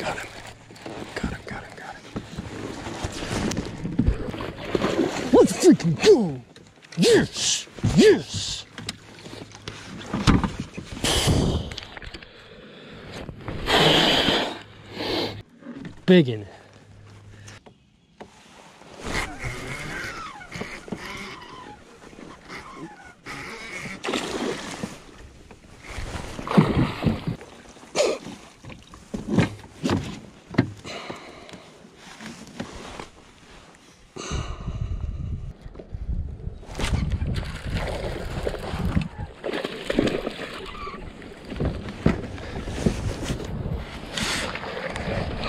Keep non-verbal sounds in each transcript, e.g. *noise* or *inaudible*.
Got him. Got him, got him, got him. Let's freaking go! Yes! Yes! Biggin.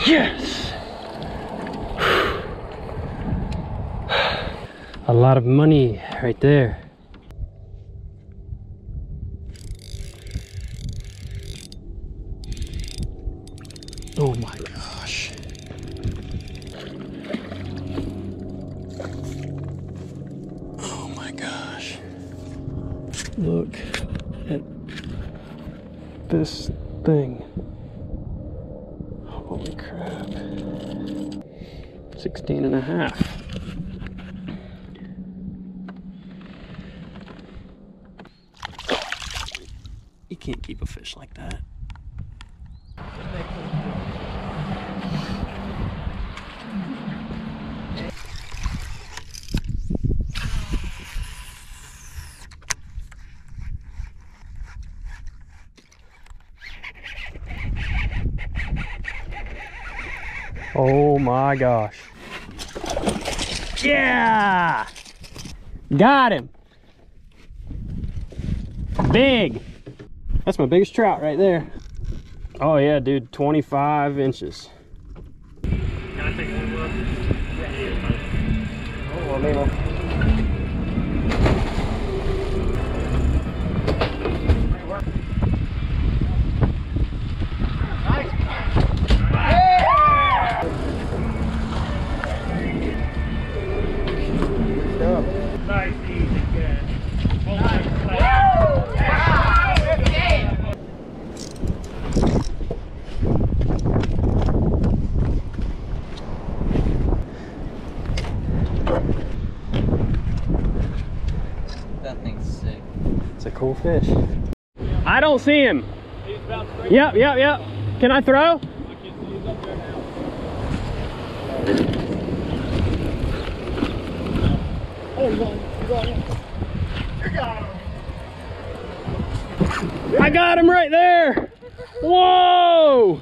Yes! A lot of money right there. Oh my gosh. Oh my gosh. Look at this thing. Holy crap. 16 and a half. You can't keep a fish like that. Oh my gosh. Yeah! Got him. Big. That's my biggest trout right there. Oh yeah, dude, 25 inches. Can I take one look? Oh, man. Nice, easy catch. Hold on. That thing's sick. It's a cool fish. I don't see him. Yep, yep, yep. Can I throw? I got him right there. Whoa!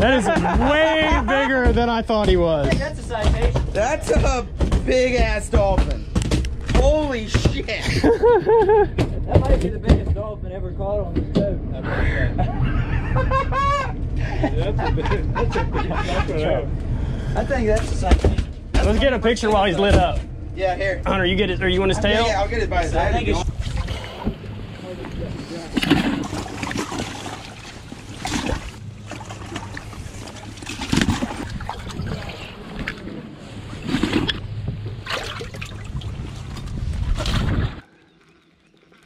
That is way bigger than I thought he was. That's a citation. That's a big ass dolphin. Holy shit! *laughs* that might be the biggest dolphin ever caught on this boat. I think that's a citation. Let's get a picture while he's lit up. Yeah, here. Hunter, you get it, or you want his tail? Yeah, I'll get it by his head. if you want.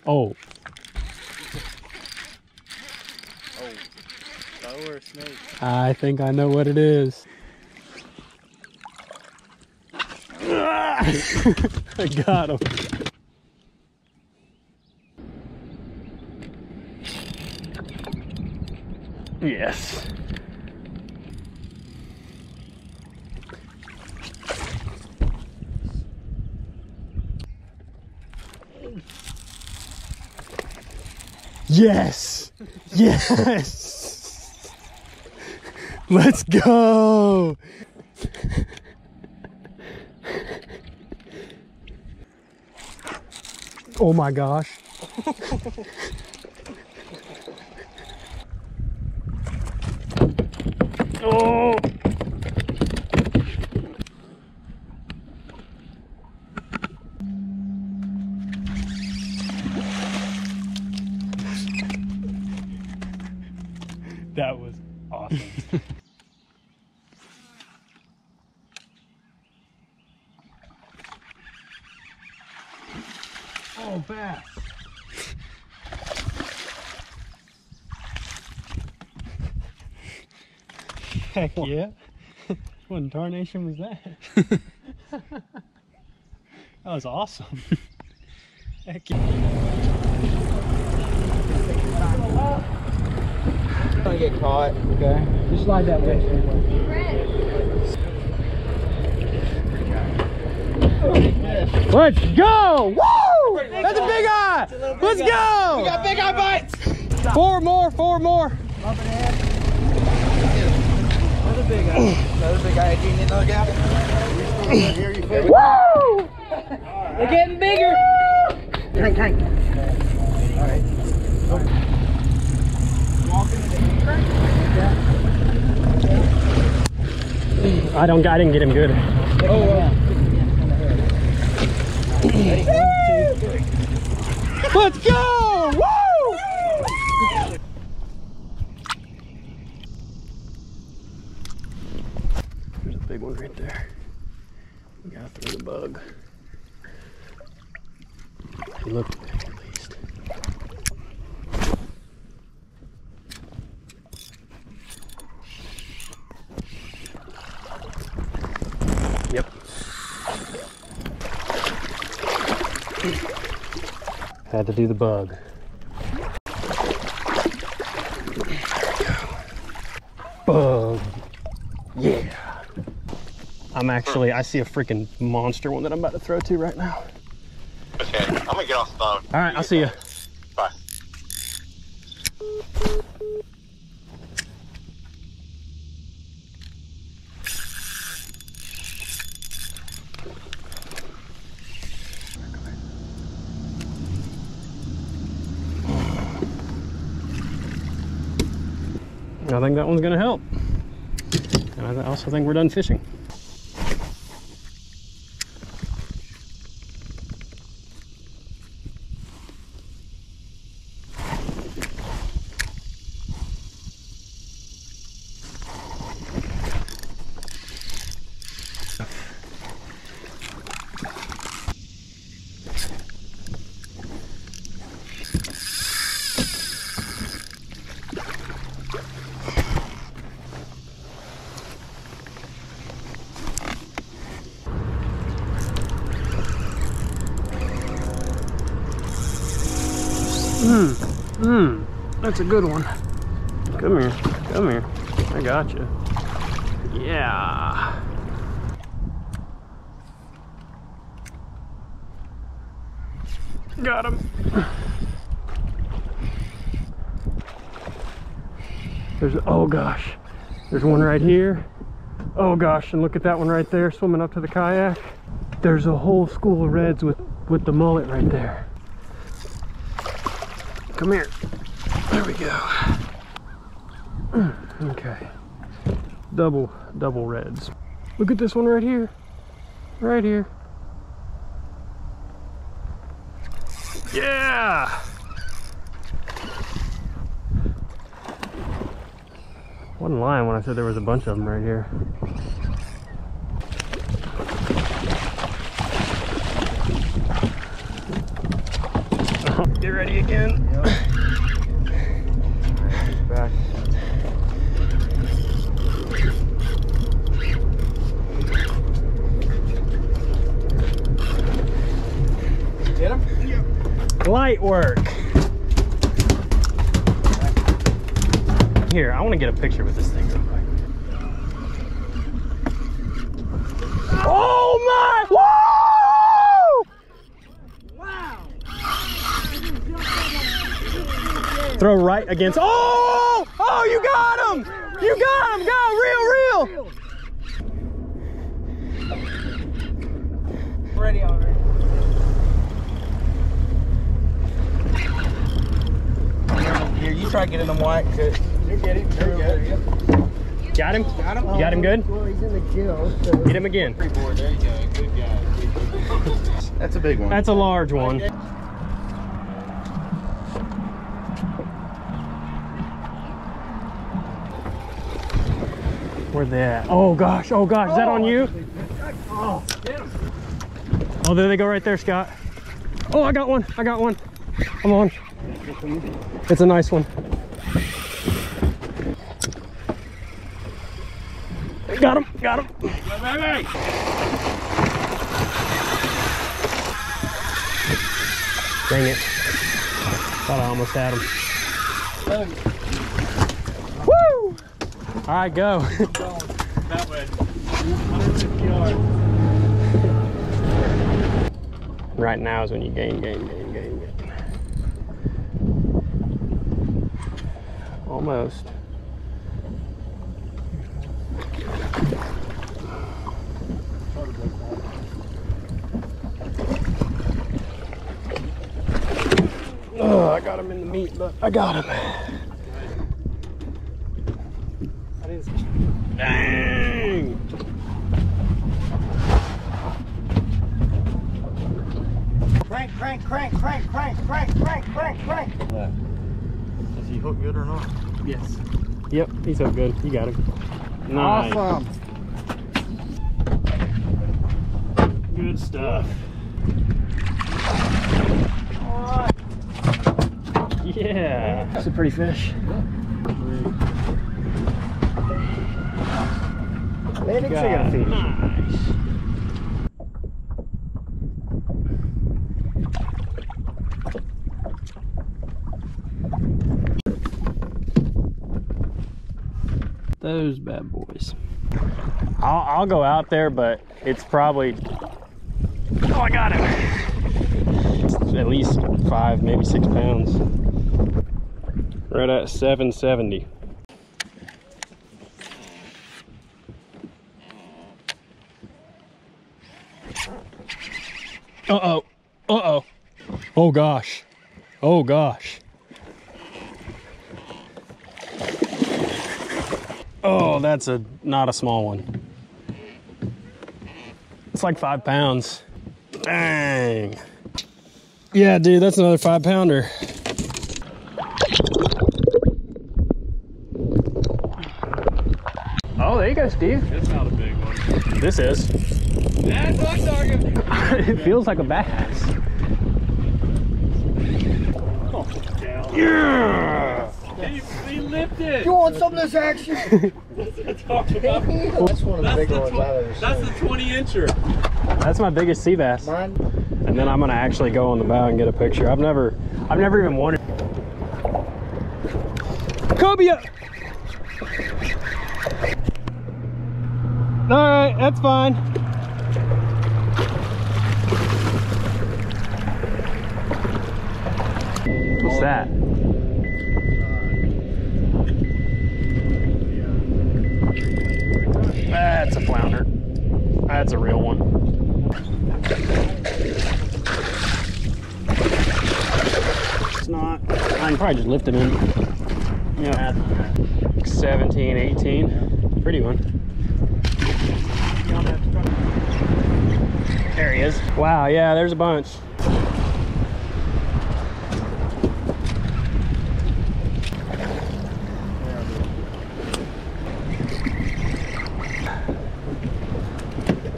Oh, Lower snake. I think I know what it is. *laughs* I got him. Yes. Yes. Yes. Let's go. Oh my gosh. oh. That was awesome. Oh, bass. Heck yeah. *laughs* What in tarnation was that? *laughs* that was awesome. *laughs* Heck yeah. Gonna get caught. Okay. Just slide that way. Let's go! Woo! That's a big eye! Let's go! We got big eye bites. Four more, four more. Another big eye. Another big eye. Can you look out? Woo! They're getting bigger. Crank, crank. All right. I don't I didn't get him good. Oh, uh, Let's go! Woo! There's a big one right there. Got through the bug. He looked big at least. Yep. Had to do the bug. Bug. Yeah. I'm actually, I see a freaking monster one that I'm about to throw to right now. Okay, I'm gonna get off the phone. All right, I'll see you. Bye. I think that one's gonna help. And I also think we're done fishing. Mmm, mmm, that's a good one. Come here, come here. I got you. Yeah. Got him. There's, oh gosh, there's one right here. Oh gosh, and look at that one right there swimming up to the kayak. There's a whole school of reds with, with the mullet right there. Come here. There we go. Mm, okay. Double, double reds. Look at this one right here. Right here. Yeah! One line when I said there was a bunch of them right here. get ready again. Yep. back. Get him? Yep. Light work. Here, I want to get a picture with this thing. Oh my! Throw right against. Oh! Oh, you got him! You got him! Go, real, real! Ready already. Here, you try getting them white. Good. You're getting. You're good. Got him? Got him. You got him good? Well, he's in the jail, so Get him again. There you go. Good guy. That's a big one. That's a large one. Where they at? Oh gosh, oh gosh, is that on you? Oh, there they go right there, Scott. Oh, I got one, I got one. Come on. It's a nice one. Got him, got him. Dang it. Thought I almost had him. All right, go. That way. 150 yards. right now is when you gain, gain, gain, gain, gain. Almost. Oh, I got him in the meat, but I got him. Dang! Crank, crank, crank, crank, crank, crank, crank, crank, crank. Is he hooked good or not? Yes. Yep, he's hooked good. You got him. Nice. Awesome. Good stuff. Yeah. That's a pretty fish. Landing God, fish. Nice. Those bad boys. I'll, I'll go out there, but it's probably. Oh, I got him. At least five, maybe six pounds. Right at 770. Uh-oh. Uh-oh. Oh gosh. Oh gosh. Oh, that's a not a small one. It's like five pounds. Dang. Yeah, dude, that's another five pounder. Oh, there you go, Steve. That's not a big one. This is. That's what I'm talking about. *laughs* it feels like a bass. Down. Yeah. He, he lifted. You want some of this action? Talk *laughs* about. That's one of the That's bigger the, ones I've ever tw- that's the 20 incher. That's my biggest sea bass. Mine, And then I'm gonna actually go on the bow and get a picture. I've never, I've never even wanted. Cobia. Uh, All right, that's fine. What's that? That's a flounder. That's a real one. It's not. I can probably just lift it in. Yeah, 17, 18. Pretty one. There he is. Wow, yeah, there's a bunch.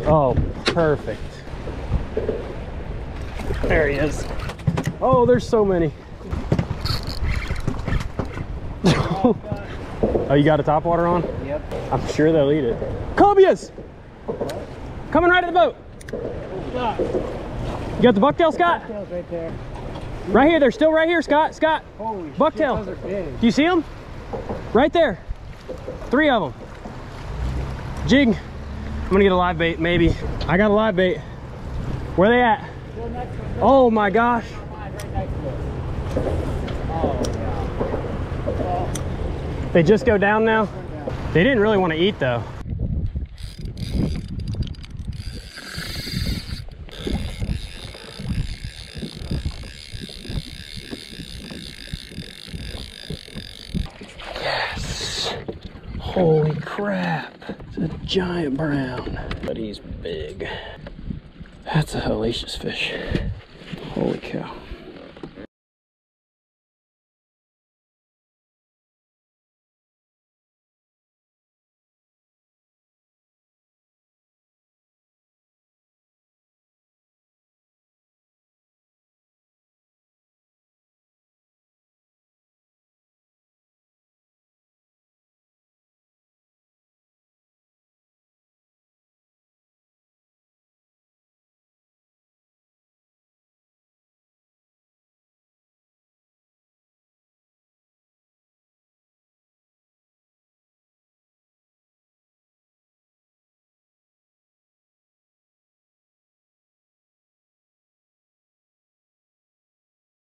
Oh, perfect. There he is. Oh, there's so many. *laughs* oh, you got a top water on? Yep. I'm sure they'll eat it. Cobias! Coming right at the boat. You got the bucktail, Scott? right there. Right here, they're still right here, Scott. Scott, Holy Bucktail. shit, those are big. do you see them? Right there. Three of them. Jig. I'm gonna get a live bait, maybe. I got a live bait. Where they at? Oh my gosh. They just go down now? They didn't really want to eat though. Yes. Holy crap. It's a giant brown. But he's big. That's a hellacious fish. Holy cow.